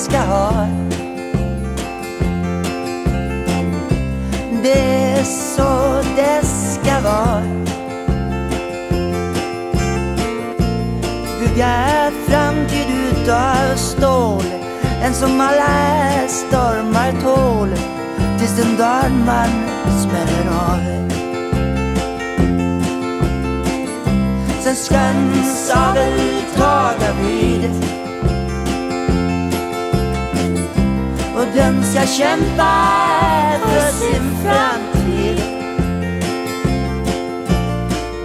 ska ha, Det är så det ska vara. Bygga framtid utav stål. En som alla stormar tål. Tills den dag man smäller av. Sen ska en sabel taga vid Och den ska kämpa för sin framtid.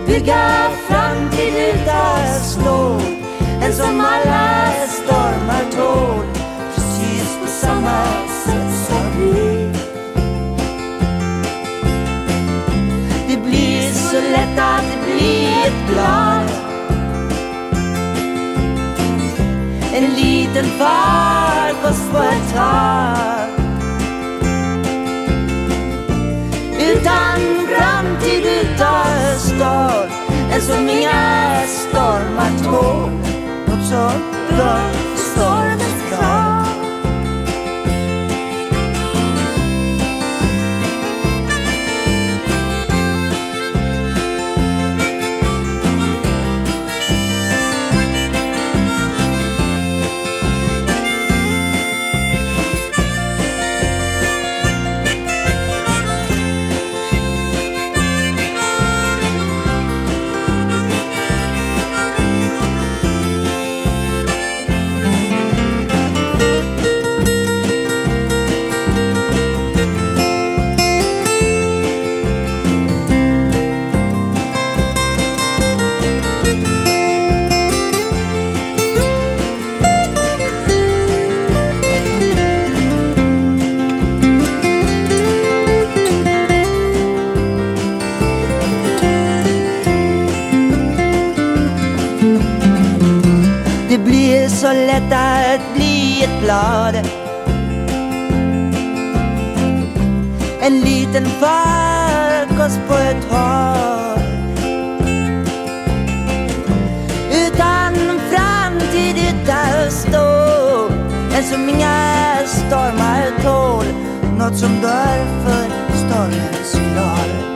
Bygga framtid utav stål En som alla stormar tål. Precis på samma sätt som vi. Det blir så lätt att det blir ett blad. En liten farkost ett tag Utan framtid utav stad En som inga stormar tål Något så bra så lätt att bli ett blad. En liten farkost på ett hav Utan framtid utan stål En som inga stormar tål. Något som dör för stormens klar